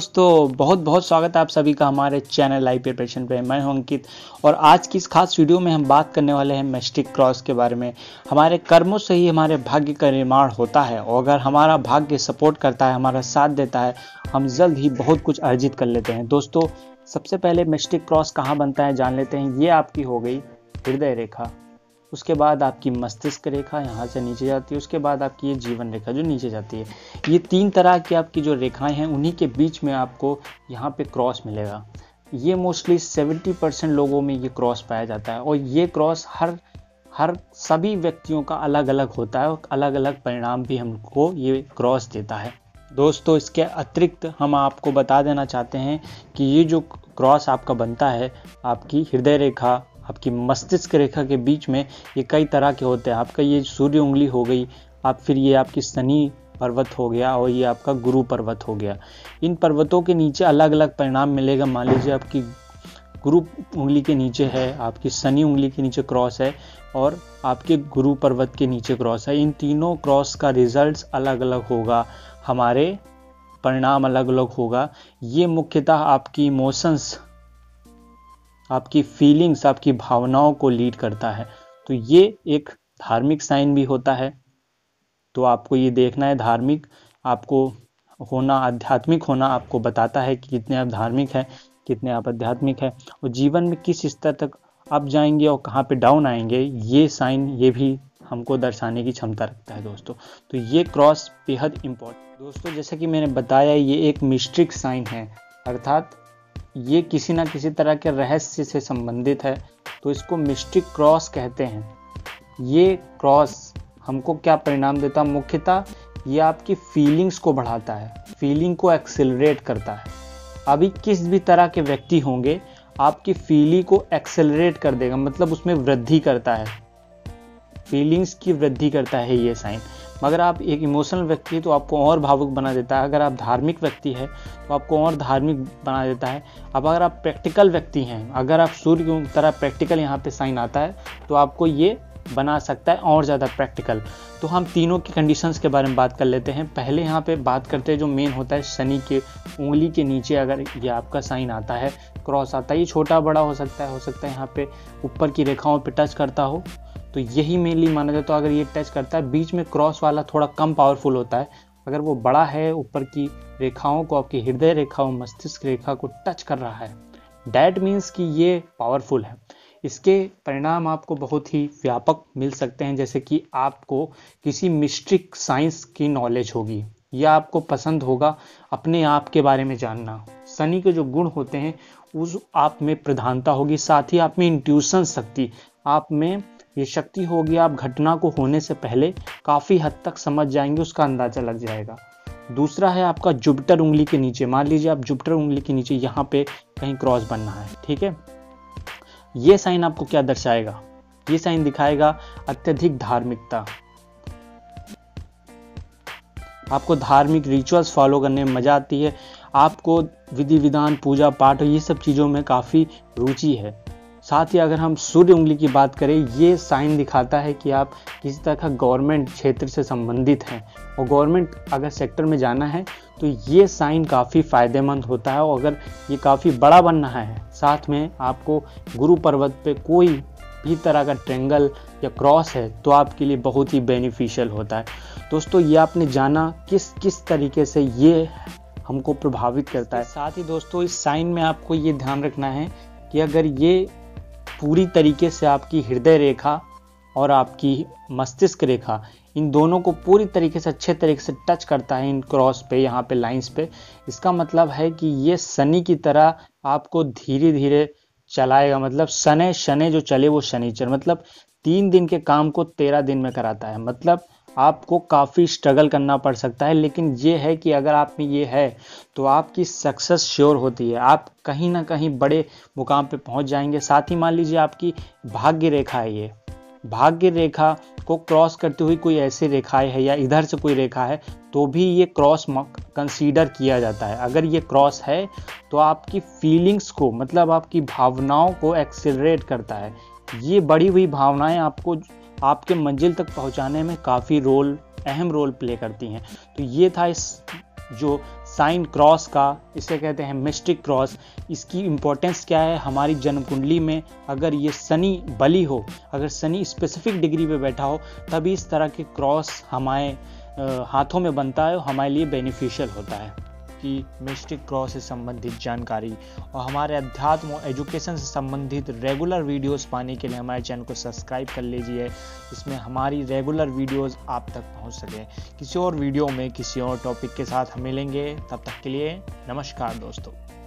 दोस्तों बहुत बहुत स्वागत है आप सभी का हमारे चैनल लाइव प्रिपरेशन पे। मैं हूँ अंकित और आज की इस खास वीडियो में हम बात करने वाले हैं मेस्टिक क्रॉस के बारे में। हमारे कर्मों से ही हमारे भाग्य का निर्माण होता है और अगर हमारा भाग्य सपोर्ट करता है, हमारा साथ देता है, हम जल्द ही बहुत कुछ अर्जित कर लेते हैं। दोस्तों, सबसे पहले मेस्टिक क्रॉस कहाँ बनता है जान लेते हैं। ये आपकी हो गई हृदय रेखा। उसके बाद आपकी मस्तिष्क रेखा यहाँ से नीचे जाती है, उसके बाद आपकी ये जीवन रेखा जो नीचे जाती है। ये तीन तरह की आपकी जो रेखाएँ हैं, उन्हीं के बीच में आपको यहाँ पे क्रॉस मिलेगा। ये मोस्टली 70 परसेंट लोगों में ये क्रॉस पाया जाता है और ये क्रॉस हर हर सभी व्यक्तियों का अलग अलग होता है और अलग अलग परिणाम भी हमको ये क्रॉस देता है। दोस्तों, इसके अतिरिक्त हम आपको बता देना चाहते हैं कि ये जो क्रॉस आपका बनता है, आपकी हृदय रेखा आपकी मस्तिष्क रेखा के बीच में ये कई तरह के होते हैं। आपका ये सूर्य उंगली हो गई, आप फिर ये आपकी शनि पर्वत हो गया और ये आपका गुरु पर्वत हो गया। इन पर्वतों के नीचे अलग अलग परिणाम मिलेगा। मान लीजिए आपकी गुरु उंगली के नीचे है, आपकी शनि उंगली के नीचे क्रॉस है और आपके गुरु पर्वत के नीचे क्रॉस है। इन तीनों क्रॉस का रिजल्ट्स अलग अलग होगा। हमारे परिणाम अलग अलग होगा। ये मुख्यतः आपकी इमोशंस आपकी फीलिंग्स आपकी भावनाओं को लीड करता है। तो ये एक धार्मिक साइन भी होता है। तो आपको ये देखना है, धार्मिक आपको होना, आध्यात्मिक होना आपको बताता है कि कितने आप धार्मिक हैं, कितने आप आध्यात्मिक हैं। और जीवन में किस स्तर तक आप जाएँगे और कहाँ पे डाउन आएँगे, ये साइन ये भी हमको दर्शाने की क्षमता रखता है दोस्तों। तो ये क्रॉस बेहद इम्पोर्टेंट दोस्तों, जैसे कि मैंने बताया, ये एक मिस्ट्रिक साइन है। अर्थात ये किसी ना किसी तरह के रहस्य से संबंधित है तो इसको मिस्टिक क्रॉस कहते हैं। ये क्रॉस हमको क्या परिणाम देता? है मुख्यतः ये आपकी फीलिंग्स को बढ़ाता है, फीलिंग को एक्सेलरेट करता है। अभी किस भी तरह के व्यक्ति होंगे, आपकी फीलिंग को एक्सेलरेट कर देगा मतलब उसमें वृद्धि करता है। फीलिंग्स की वृद्धि करता है ये साइन। मगर आप एक इमोशनल व्यक्ति है तो आपको और भावुक बना देता है। अगर आप धार्मिक व्यक्ति है तो आपको और धार्मिक बना देता है। अब अगर आप प्रैक्टिकल व्यक्ति हैं, अगर आप सूर्य की तरह प्रैक्टिकल यहाँ पे साइन आता है तो आपको ये बना सकता है और ज़्यादा प्रैक्टिकल तो हम तीनों की कंडीशंस के बारे में बात कर लेते हैं। पहले यहाँ पे बात करते हैं, जो मेन होता है, शनि के उंगली के नीचे अगर ये आपका साइन आता है क्रॉस आता है, ये छोटा बड़ा हो सकता है, हो सकता है यहाँ पे ऊपर की रेखाओं पे टच करता हो। तो यही मेनली माना जाए तो अगर ये टच करता है, बीच में क्रॉस वाला थोड़ा कम पावरफुल होता है। अगर वो बड़ा है, ऊपर की रेखाओं को, आपकी हृदय रेखाओं, मस्तिष्क रेखा को टच कर रहा है डैट मीन्स कि ये पावरफुल है। इसके परिणाम आपको बहुत ही व्यापक मिल सकते हैं, जैसे कि आपको किसी मिस्ट्रिक साइंस की नॉलेज होगी। या आपको पसंद होगा अपने आप के बारे में जानना। शनि के जो गुण होते हैं, उस आप में प्रधानता होगी, साथ ही आप में इंट्यूशन शक्ति, आप में ये शक्ति होगी, आप घटना को होने से पहले काफ़ी हद तक समझ जाएँगे, उसका अंदाज़ा लग जाएगा। दूसरा है आपका जुपिटर उंगली के नीचे। मान लीजिए आप जुपिटर उंगली के नीचे यहाँ पे कहीं क्रॉस बनना है, ठीक है? ये साइन आपको क्या दर्शाएगा? ये साइन दिखाएगा अत्यधिक धार्मिकता। आपको धार्मिक रिचुअल्स फॉलो करने में मज़ा आती है। आपको विधि विधान पूजा पाठ ये सब चीज़ों में काफ़ी रुचि है। साथ ही अगर हम सूर्य उंगली की बात करें, ये साइन दिखाता है कि आप किसी तरह का गवर्नमेंट क्षेत्र से संबंधित हैं। और गवर्नमेंट अगर सेक्टर में जाना है तो ये साइन काफ़ी फ़ायदेमंद होता है और अगर ये काफ़ी बड़ा बनना है, साथ में आपको गुरु पर्वत पे कोई भी तरह का ट्रेंगल या क्रॉस है तो आपके लिए बहुत ही बेनिफिशियल होता है। दोस्तों, ये आपने जाना किस किस तरीके से ये हमको प्रभावित करता है। साथ ही दोस्तों, इस साइन में आपको ये ध्यान रखना है कि अगर ये पूरी तरीके से आपकी हृदय रेखा और आपकी मस्तिष्क रेखा, इन दोनों को पूरी तरीके से अच्छे तरीके से टच करता है इन क्रॉस पे, यहाँ पे लाइंस पे। इसका मतलब है कि ये शनि की तरह आपको धीरे धीरे चलाएगा। मतलब शनि शनि जो चले वो शनिचर। मतलब तीन दिन के काम को तेरह दिन में कराता है। मतलब आपको काफ़ी स्ट्रगल करना पड़ सकता है, लेकिन ये है कि अगर आप में ये है तो आपकी सक्सेस श्योर होती है। आप कहीं ना कहीं बड़े मुकाम पे पहुँच जाएँगे। साथ ही मान लीजिए आपकी भाग्य रेखा है ये। भाग्य रेखा को क्रॉस करती हुई कोई ऐसी रेखाएँ है या इधर से कोई रेखा है तो भी ये क्रॉस कंसीडर किया जाता है। अगर ये क्रॉस है तो आपकी फीलिंग्स को मतलब आपकी भावनाओं को एक्सेलरेट करता है। ये बढ़ी हुई भावनाएँ आपको आपके मंजिल तक पहुँचाने में काफ़ी रोल, अहम रोल प्ले करती हैं। तो ये था इस, जो साइन क्रॉस का, इसे कहते हैं मिस्टिक क्रॉस इसकी इम्पोर्टेंस क्या है हमारी जन्म कुंडली में? अगर ये शनि बली हो, अगर शनि स्पेसिफिक डिग्री पे बैठा हो, तभी इस तरह के क्रॉस हमारे हाथों में बनता है और हमारे लिए बेनिफिशियल होता है। की मिस्टिक क्रॉस से संबंधित जानकारी और हमारे अध्यात्म और एजुकेशन से संबंधित रेगुलर वीडियोस पाने के लिए हमारे चैनल को सब्सक्राइब कर लीजिए इसमें हमारी रेगुलर वीडियोस आप तक पहुँच सके। किसी और वीडियो में किसी और टॉपिक के साथ हम मिलेंगे। तब तक के लिए नमस्कार दोस्तों।